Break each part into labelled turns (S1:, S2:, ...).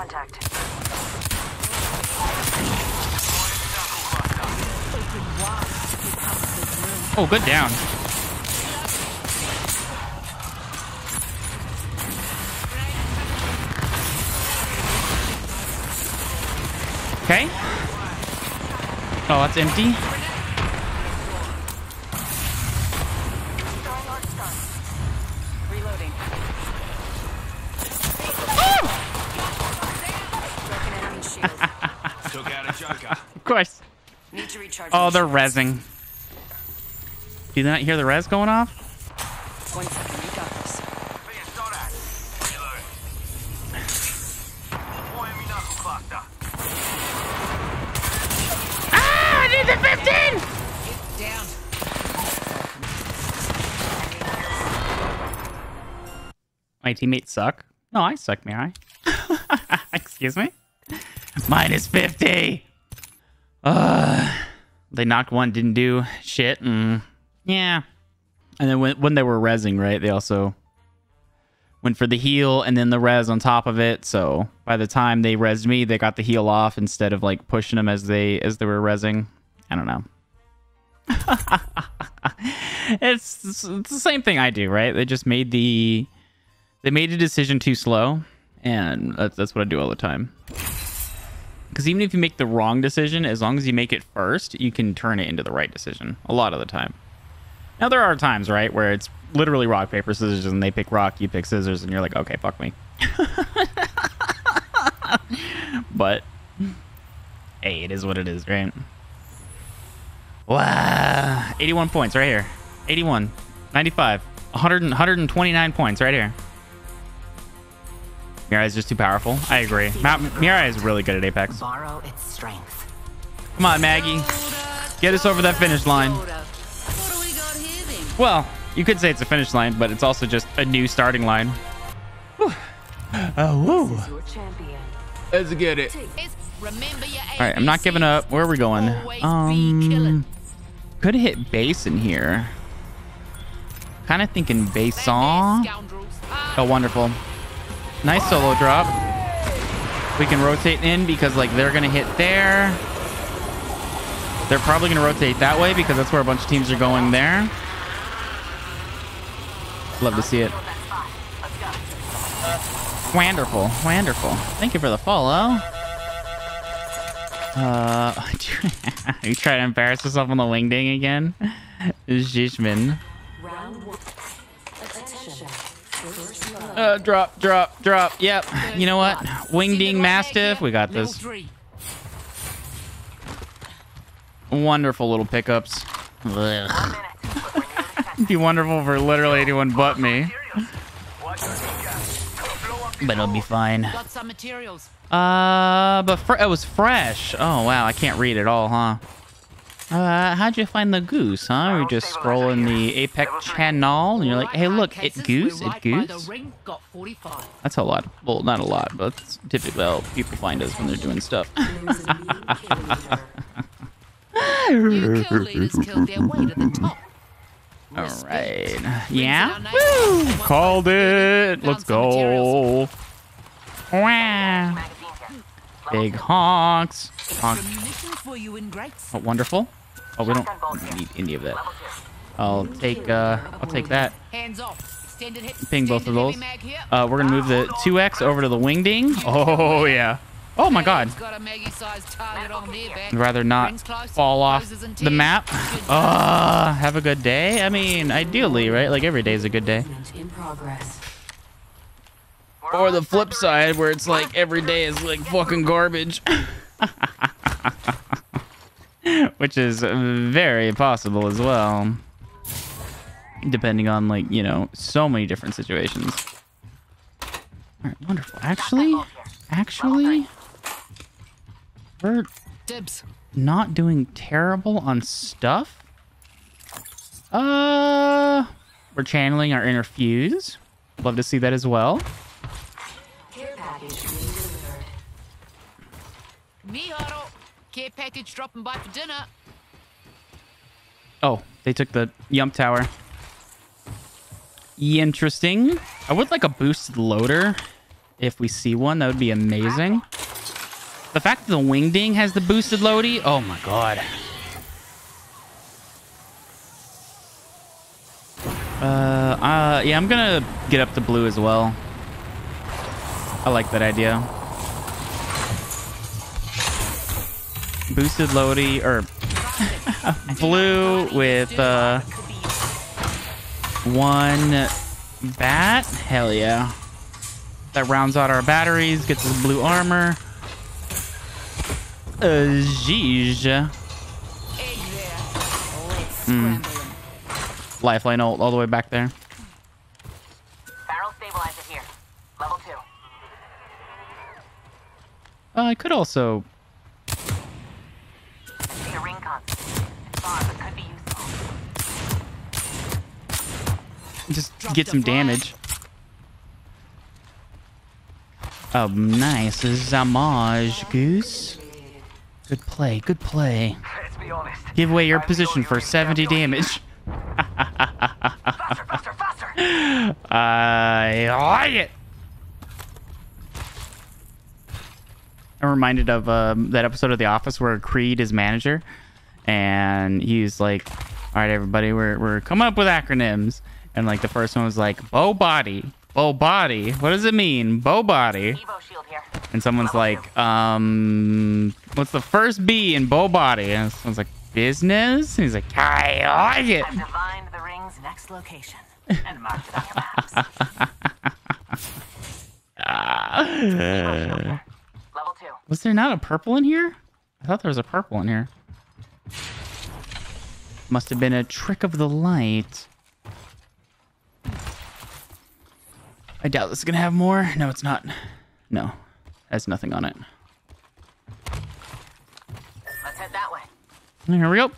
S1: Contact.
S2: Oh, good down. Okay. Oh, that's empty.
S1: Reloading. Broken enemy shield.
S3: Took out a Joker.
S2: Of course.
S1: Recharge.
S2: Oh, they're rezzing. Do you not hear the res going off?
S1: One second, you got this.
S3: Being shot at. Reload. Why me knuckle cluster?
S2: Ah, I need the 15!
S4: Down.
S2: My teammates suck. No, I suck, Mirai. Excuse me? Minus 50! Uh, they knocked one, didn't do shit. Mm, yeah. And then when, when they were rezzing, right, they also went for the heal and then the res on top of it. So by the time they rezzed me, they got the heal off instead of like pushing them as they as they were rezzing. I don't know. it's, it's the same thing I do, right? They just made the they made a decision too slow, and that's, that's what I do all the time. Because even if you make the wrong decision, as long as you make it first, you can turn it into the right decision a lot of the time. Now there are times, right, where it's literally rock paper scissors, and they pick rock, you pick scissors, and you're like, okay, fuck me. but hey, it is what it is, right? Wow, 81 points right here. 81, 95, 100, 129 points right here. Mirai is just too powerful. I agree. Ma- Mirai is really good at Apex.
S1: Borrow its strength.
S2: Come on, Maggie. Get us over that finish line.
S4: What do we got here then?
S2: Well, you could say it's a finish line, but it's also just a new starting line. Whew. Oh, woo. Let's get it.
S4: It's remember your
S2: All right, I'm not giving up. Where are we going? Um, could hit base in here. Kind of thinking base on. Oh, wonderful. Nice solo drop. We can rotate in because like they're gonna hit there. They're probably gonna rotate that way because that's where a bunch of teams are going there. Love to see it. Wonderful, wonderful. Thank you for the follow. Uh, you try to embarrass yourself on the wing ding again? Zhishman.
S1: Round one. Attention. First love.
S2: Uh, drop, drop, drop. Yep. You know what? Wingding Mastiff. We got this. Wonderful little pickups. Be wonderful for literally anyone but me. But it'll be fine.
S4: Got some materials.
S2: Uh, but it was fresh. Oh wow, I can't read at all, huh? Uh, how'd you find the goose, huh? You're just scrolling the Apex channel, and you're like, "Hey, look, it goose, it
S4: right the
S2: goose."
S4: ring, got 45.
S2: That's a lot. Well, not a lot, but typically how people find us when they're doing stuff.
S1: There's a new kill leader.
S4: You kill leaders killed their way to the top.
S2: All
S4: Respect.
S2: right.
S4: Brings
S2: Yeah. Woo! Called it. Let's go. Wow. Big honks. Honk.
S4: Extra munitions for you in grates.
S2: Oh, wonderful. Oh, we don't need any of that. I'll take. Uh, I'll take that.
S4: Hands off.
S2: Ping both of those.
S4: heavy mag here.
S2: Uh, we're gonna move the 2x over to the wingding. Oh yeah. Oh my God.
S4: It's got a Maggie-sized target on their back.
S2: I'd rather not fall off the map.
S4: Good
S2: Uh, have a good day. I mean, ideally, right? Like every day is a good day.
S1: Movement.
S2: Or the flip side, where it's like every day is like fucking garbage. Which is very possible as well. Depending on, like, you know, so many different situations. Alright, wonderful. Actually, actually, we're
S4: Dibs.
S2: not doing terrible on stuff. Uh, we're channeling our inner fuse. Love to see that as well.
S1: Care package being delivered.
S4: Care package dropping by for dinner.
S2: Oh, they took the Yump Tower. Interesting. I would like a boosted loader if we see one. That would be amazing. The fact that the Wingding has the boosted loady, oh my god. Uh, uh, yeah, I'm gonna get up to blue as well. I like that idea. Boosted Lodi or blue with uh one bat. Hell yeah. That rounds out our batteries, gets us blue armor. Uh, jeez.
S4: Egg there. Let's scramble 'em.
S2: Lifeline ult all the way back there.
S5: Barrel stabilizer here. Level two.
S2: Uh, I could also.
S5: See a ring constant. It's far, but could be useful.
S2: Just
S4: Drop
S2: get some damage. Oh, nice. Zamage, Goose. Good play, good play. Give away your position for 70 damage.
S3: Faster, faster, faster!
S2: I like it. I'm reminded of um, that episode of The Office where Creed is manager, and he's like, "All right, everybody, we're we're coming up with acronyms." And like the first one was like "bow body." Bow body. What does it mean? Bow body.
S5: Evo shield here.
S2: And someone's like, um, what's the first B in bow body? And someone's like, business. And he's like, I like it.
S5: I've divined the ring's next location and marked it on your maps. Level two.
S2: Was there not a purple in here? I thought there was a purple in here. Must have been a trick of the light. I doubt this is gonna have more. No, it's not. No, has nothing on it.
S5: Let's head that way.
S2: Here we go.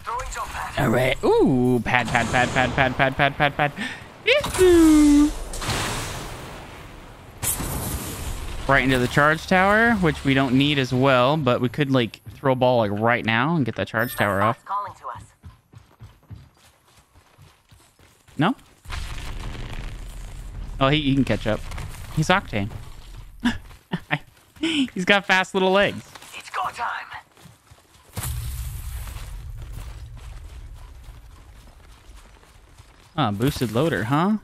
S3: Throwing jump pad.
S2: All right. Ooh, pad, pad, pad, pad, pad, pad, pad, pad, pad. Right into the charge tower, which we don't need as well, but we could like throw a ball like right now and get that charge tower off.
S5: It's calling to us.
S2: No? Oh, he, he can catch up. He's Octane. He's got fast little legs.
S3: It's go time.
S2: Ah, boosted loader, huh?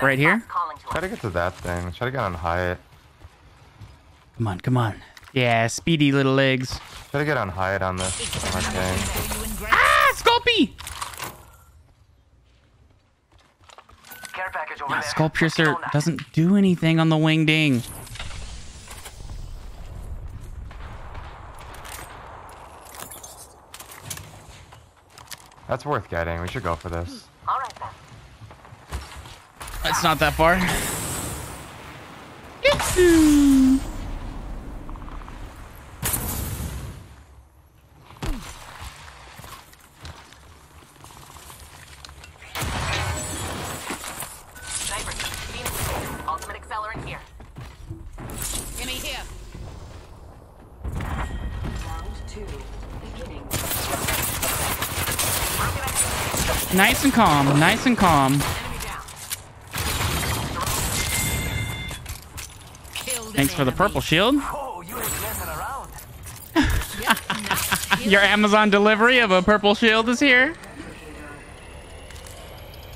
S2: Right here?
S5: It's calling to
S6: Try to get to that thing. Try to get on Hyatt.
S2: Come on, come on. Yeah, speedy little legs.
S6: Try to get on Hyatt on this. Okay.
S4: for you and Grace.
S2: Ah, Sculpey!
S3: Care package over
S2: Ah,
S3: there.
S2: Skull Piercer
S3: Let's go now.
S2: doesn't do anything on the wing ding.
S6: That's worth getting. We should go for this.
S5: All right then.
S2: It's not that far.
S5: Sniper, Phoenix, ultimate accelerant here.
S4: Gimme here.
S1: Round two. Beginning.
S2: Nice and calm. Nice and calm.
S5: Enemy down.
S4: Killed an
S2: Thanks for the purple shield.
S3: You ain't messing around.
S4: Nice kill.
S2: Your Amazon delivery of a purple shield is here.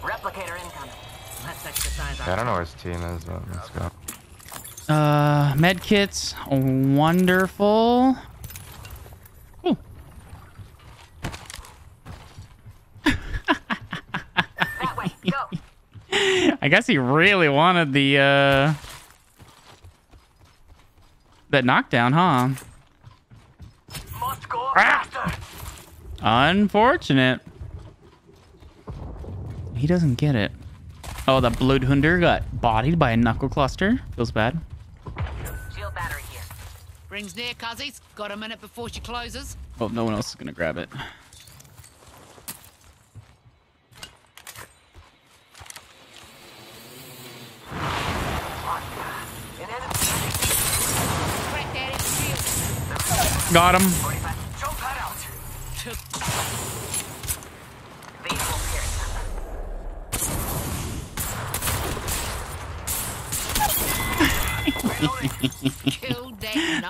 S5: Replicator incoming. Let's exercise
S6: I don't know where his team is, but let's go.
S2: Uh, med kits. Wonderful. Ooh.
S5: that way. Go.
S2: I guess he really wanted the, uh... That knockdown, huh?
S3: Must go
S2: Ah!
S3: faster.
S2: Unfortunate. He doesn't get it. Oh, the Bloodhunder got bodied by a knuckle cluster. Feels bad.
S5: Shield battery here.
S4: Rings near, cuzzies. Got a minute before she closes.
S2: Oh, no one else is gonna grab it.
S3: An enemy.
S4: Crack that in shield.
S2: Got him.
S3: Jump pad out.
S5: These will pierce them.
S4: Killed him.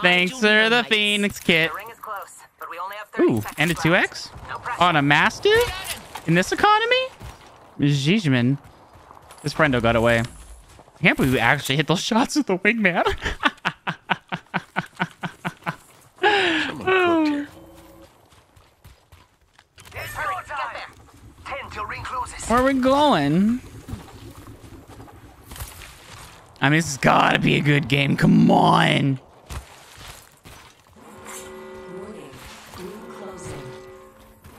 S2: Thanks for the Phoenix kit.
S5: The ring is close, but we only have 30
S2: Ooh, and a 2x? On a master? In this economy? Jeezman. This friendo got away. I can't believe we actually hit those shots with the wingman.
S3: It's go time. Ten till ring closes.
S2: Where are we going? I mean, this has got to be a good game. Come on.
S1: Warning. Ring closing.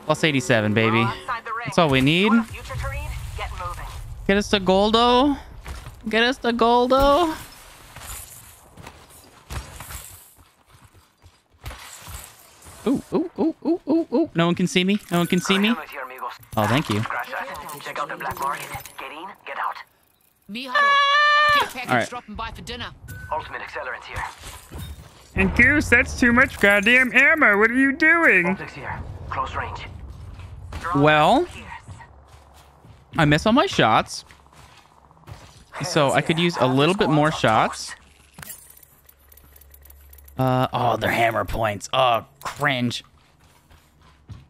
S2: Plus 87, baby.
S5: We're outside the ring.
S2: That's all we need.
S5: You want a future terrain? Get
S2: us to Goldo. Get us to Goldo. Ooh, ooh, ooh, ooh, ooh, ooh. No one can see me. No one can see me.
S3: Helmet here, amigos.
S2: Oh, thank you.
S3: Crash that. Check out the black market. Get in, get out.
S4: Me huddle. Care package
S2: All right.
S4: dropping by for dinner.
S3: Ultimate accelerant here.
S2: And Goose, that's too much goddamn ammo. What are you doing?
S3: Here. Close range.
S2: Well, I miss all my shots. So I could use a little bit more shots. Uh, oh, they're hammer points. Oh, cringe.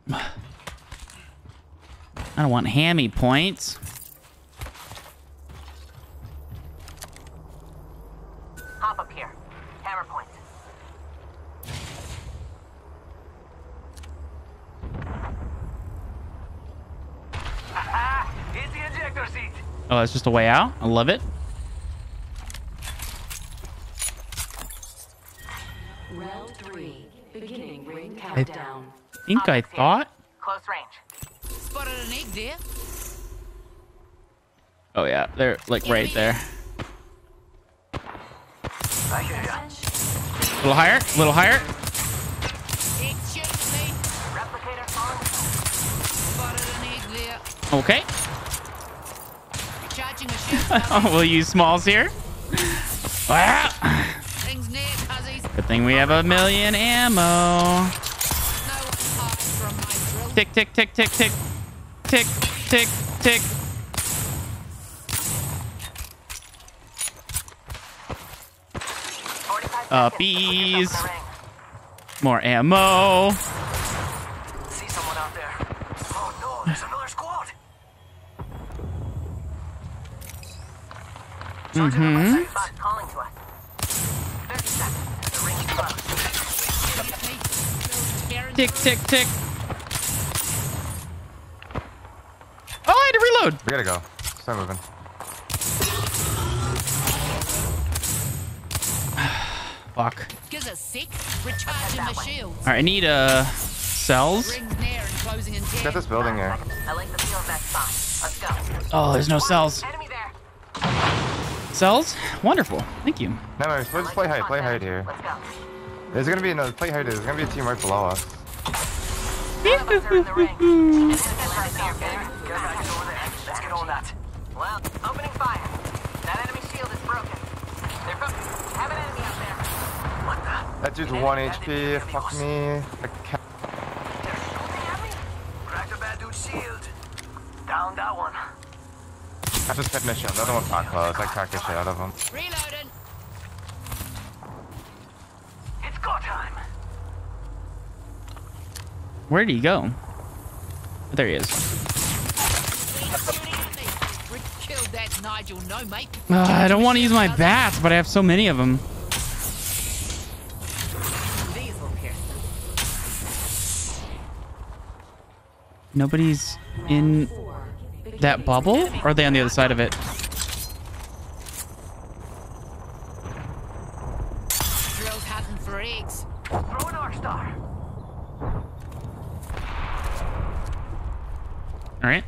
S2: I don't want hammy points.
S5: Hop up here. Hammer point.
S3: Ah, here's the ejector seat.
S2: Oh, that's just a way out. I love it.
S1: Round three. Beginning ring countdown.
S2: think I thought.
S5: Close range.
S4: Spotted an egg there.
S2: Oh yeah, they're like right there.
S3: I hear ya.
S2: A little higher. A little higher.
S4: Egg shoots me.
S5: Replicator on.
S4: Spotted an egg there.
S2: Okay.
S4: Charging
S2: we'll use smalls here. Wow.
S4: Things near, cuzzies.
S2: Good thing we have a million ammo.
S4: No one hides from my drill.
S2: Tick, tick, tick, tick, tick. Tick, tick, tick.
S5: 45
S2: Uh, bees.
S5: Up in the ring.
S2: More ammo.
S3: See someone out there. Oh no, there's another squad.
S2: Mm-hmm.
S5: Calling to us. 30 seconds. The ring's close.
S2: Tick, tick, tick. Oh, I had to reload.
S6: We gotta go. Start moving.
S2: Fuck.
S4: Gives a sec. Recharging my shields.
S2: All right, I need uh cells.
S4: Rings near and closing in
S6: Got this building here.
S5: Like the feel of that spot. Let's go.
S2: Oh, there's no cells. Cells? Wonderful. Thank you.
S6: No, no, just play height. Play height here. There's gonna be another play height. There's gonna be a team right below us.
S5: None of us are in the ring. And this is right there,
S3: Get back over there. Let's get on that.
S5: Well, opening fire. That enemy shield is broken. They're from... Have an enemy out there.
S3: What the?
S6: That dude's one HP. Fuck me. I can't.
S3: They're shooting at me? Crack the bad dude's shield. Down that one.
S6: I just finished him. The other one's not close. I cracked the shit out of him.
S4: Reloading.
S3: It's go time.
S2: Where did he go? There he is.
S4: Shooting at me. Rick killed that Nigel, no mate.
S2: Uh, I don't want to use my bats, but I have so many of them.
S5: These will pierce them.
S2: Nobody's in that bubble? Or are they on the other side of it?
S4: Drill's hunting for eggs.
S3: Throw an arc star.
S2: All right.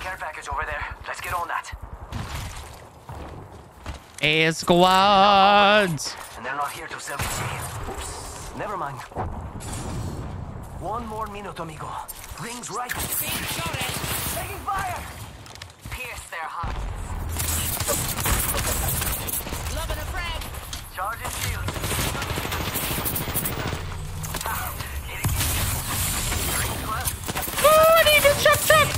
S3: Care package over there. Let's get on that.
S2: A squads.
S3: And they're not here till 17. Oops. Never mind. One more minute, amigo. Rings right.
S4: Being shot at.
S3: Taking fire.
S5: Pierce their hearts.
S4: Loving a frag.
S3: Charging shield.
S2: Oh, I need a chuck chuck.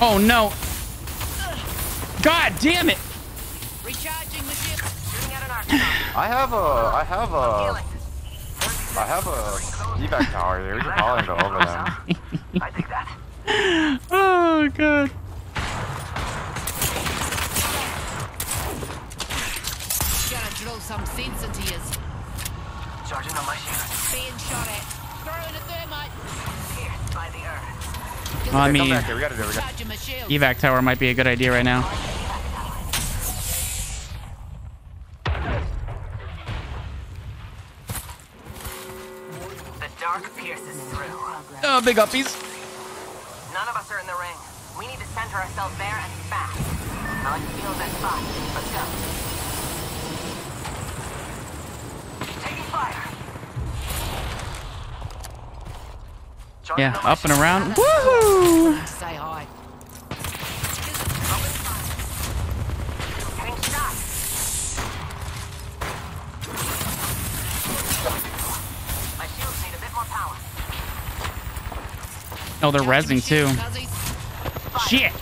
S2: Oh no. God damn it!
S6: I have a, I have a, I have a evac tower here. We can probably go over them.
S3: I take that.
S2: Oh god.
S4: Gotta drill some sense into yous.
S3: Charging on my shield.
S4: Being shot at. Throwing a thermite.
S5: Pierced by the earth.
S2: Well, I mean.
S6: We gotta do. We gotta-
S4: Charging my shield.
S2: evac tower might be a good idea right now. Big uppies.
S5: None of us are in the ring. We need to center ourselves there and fast. I like the feel of that spot. Let's go.
S3: Taking fire. Charging
S2: Yeah, up and around. Woohoo! Oh, they're rezzing too. Shit.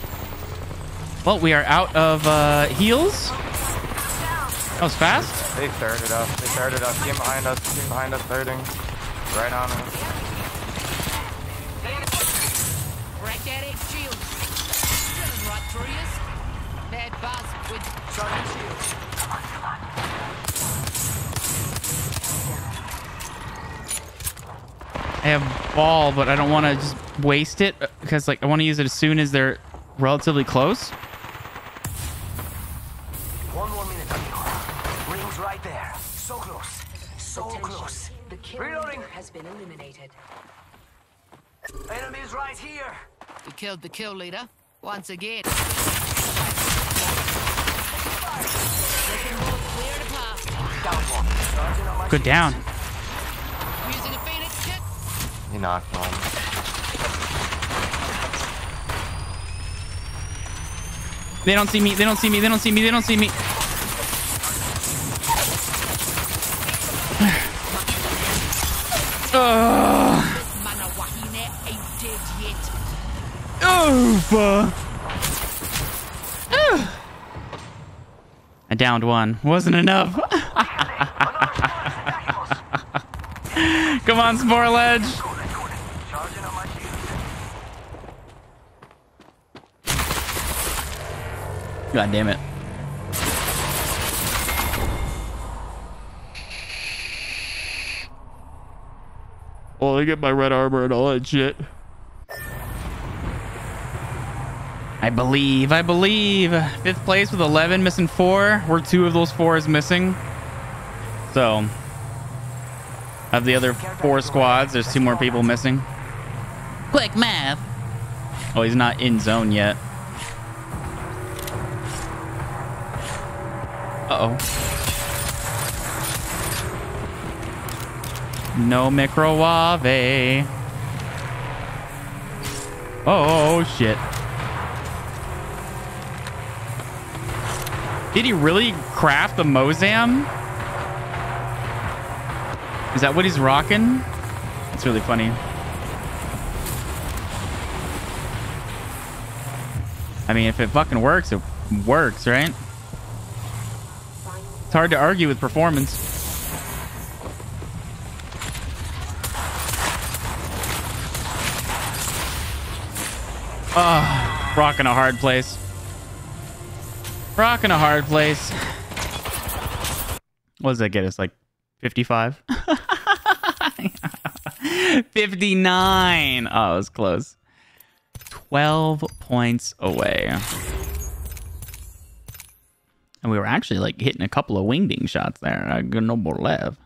S2: Well, we are out of uh, heals. That was fast.
S6: They started us. They started us. Team behind us. Team behind us starting. Right on us.
S4: That egg shield. Bad buzz. With
S3: Charging shield.
S2: I have ball, but I don't want to just waste it uh, because like I want to use it as soon as they're relatively close.
S3: One more minute, amigo. Ring's right there. So close. So close.
S1: The kill
S3: Reloading.
S1: leader has been eliminated.
S3: Enemies right here.
S4: we killed the kill leader. Once again. Looking more clear to pass.
S3: Down
S6: He knocked one.
S2: They don't see me. They don't see me. They don't see me. They don't see me. Ugh. Ugh. I downed one. Wasn't enough. Come on, Spore Ledge.
S3: Charging on my shield.
S2: God damn it. Well, I get my red armor and all that shit. I believe, I believe. Fifth place with 11, missing four. We're two of those four is missing. So, of the other four squads, there's two more people missing. Quick math. Oh, he's not in zone yet. Uh-oh. No microwave. Oh, shit. Did he really craft the Mozam? Is that what he's rocking? It's really funny. I mean, if it fucking works, it works, right? It's hard to argue with performance. Ah, rocking a hard place. Rocking a hard place. What does that get us? Like 55? 59. Oh, it was close. 12 points away. And we were actually like hitting a couple of wingding shots there. I got no more left.